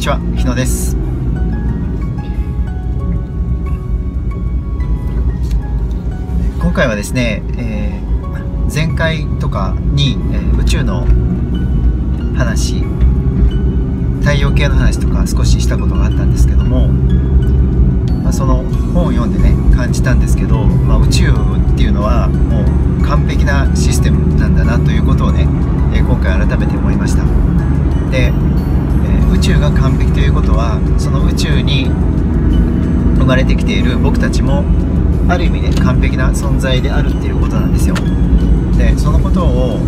にちは日野です。今回はですね、えー、前回とかに、えー、宇宙の話太陽系の話とか少ししたことがあったんですけども、まあ、その本を読んでね感じたんですけど、まあ、宇宙っていうのはもう完璧なシステムなんだなということをね、が完璧ということはその宇宙に生まれてきている僕たちもある意味ね完璧な存在であるっていうことなんですよ。でそのことを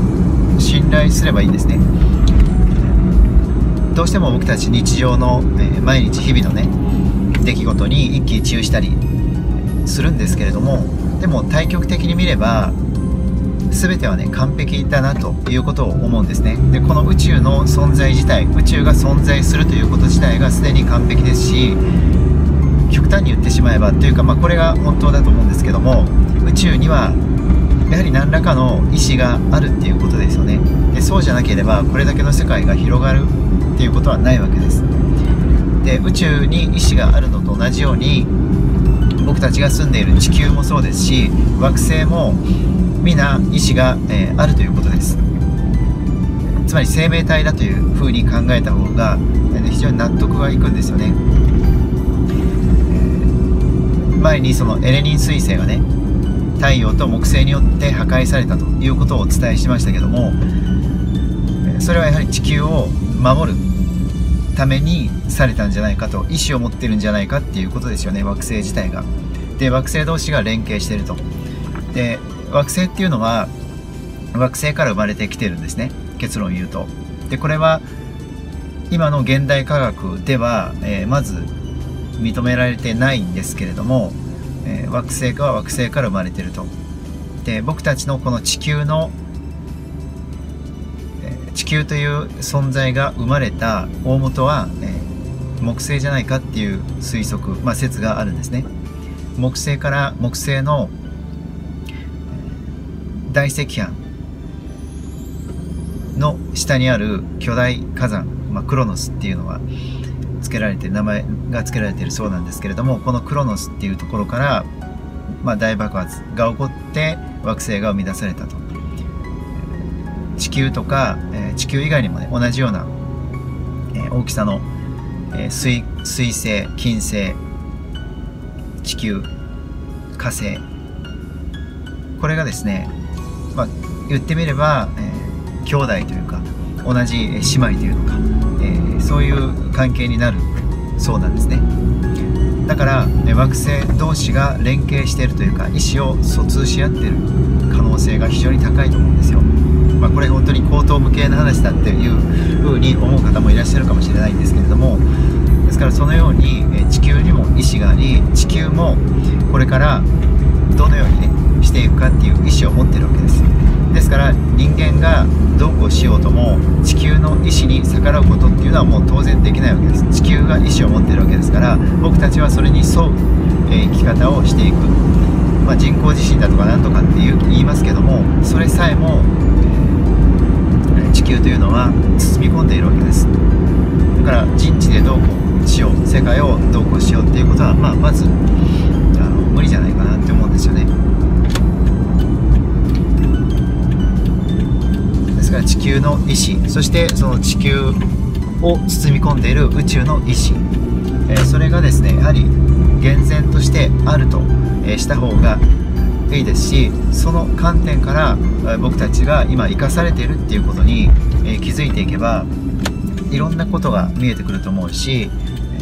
信頼すればいいんですね。どうしても僕たち日常の、えー、毎日日々のね出来事に一喜一憂したりするんですけれどもでも対極的に見れば全てはね完璧だなということを思うんですね。でこの宇宙の存在自体宇宙が存在するということ自体がすでに完璧ですし極端に言ってしまえばというか、まあ、これが本当だと思うんですけども宇宙にはやはり何らかの意志があるっていうことですよね。でそうじゃなければこれだけの世界が広がるっていうことはないわけです。で宇宙に意志があるのと同じように僕たちが住んでいる地球もそうですし惑星も皆意志が、えー、あるということです。つまり生命体だというふうに考えた方が非常に納得がいくんですよね。前にそのエレニン彗星がね太陽と木星によって破壊されたということをお伝えしましたけどもそれはやはり地球を守るためにされたんじゃないかと意思を持ってるんじゃないかっていうことですよね惑星自体が。で惑星同士が連携してると。で惑星っていうのは惑星から生まれてきてるんですね結論言うと。でこれは今の現代科学では、えー、まず認められてないんですけれども、えー、惑星は惑星から生まれてると。で僕たちのこの地球の、球という存在が生まれた大元は、えー、木星じゃないかっていう推測、まあ、説があるんですね。木星から木星の大赤飯の下にある巨大火山、まあ、クロノスっていうのは付けられて名前が付けられているそうなんですけれどもこのクロノスっていうところから、まあ、大爆発が起こって惑星が生み出されたと。地球とか、え、地球以外にもね同じような、え、大きさの、え、水水星金星地球火星。これがですね、まあ、言ってみれば、えー、兄弟というか同じ姉妹というのか、えー、そういう関係になるそうなんですね。だから、惑星同士が連携しているというか意思を疎通し合っている可能性が非常に高いと思うんですよ、まあ、これ本当に口頭無形な話だっていうふうに思う方もいらっしゃるかもしれないんですけれどもですからそのように地球にも意志があり地球もこれからどのようにねしていくかっていう意思を持ってるわけです。ですから人間がどうこうしようとも地球の意志に逆らうことっていうのはもう当然できないわけです。地球が意志を持ってるわけですから僕たちはそれに沿う、え生き方をしていく、まあ、人工地震だとかなんとかっていう言いますけどもそれさえも球というのは包み込んでいるわけです。だから人知でどうこうしよう世界をどうこうしようっていうことは、まあ、まずあの無理じゃないかなって思うんですよね。ですから地球の意志そしてその地球を包み込んでいる宇宙の意志、えそれがですねやはり厳然としてあると、えした方がいいですしその観点から僕たちが今生かされているっていうことに、気づいていけばいろんなことが見えてくると思うし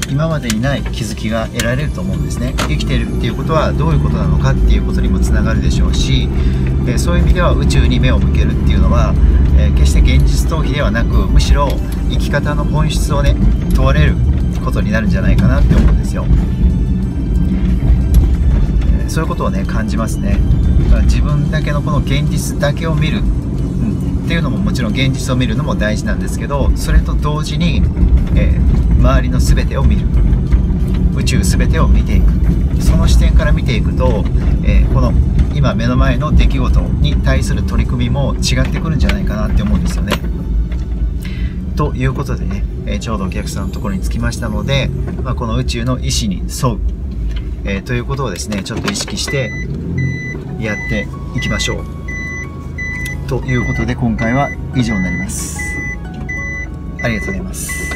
今までにない気づきが得られると思うんですね。生きているっていうことはどういうことなのかっていうことにもつながるでしょうしそういう意味では宇宙に目を向けるっていうのは決して現実逃避ではなくむしろ生き方の本質をね問われることになるんじゃないかなって思うんですよ、そういうことをね感じますね。だから自分だけのこの現実だけを見る、うん、っていうのももちろん現実を見るのも大事なんですけどそれと同時に、えー、周りの全てを見る。宇宙全てを見ていく。その視点から見ていくと、えー、この今目の前の出来事に対する取り組みも違ってくるんじゃないかなって思うんですよね。ということでね、えちょうどお客さんのところに着きましたので、まあ、この宇宙の意志に沿う、えー、ということをですね、ちょっと意識してやっていきましょう。ということで今回は以上になります。ありがとうございます。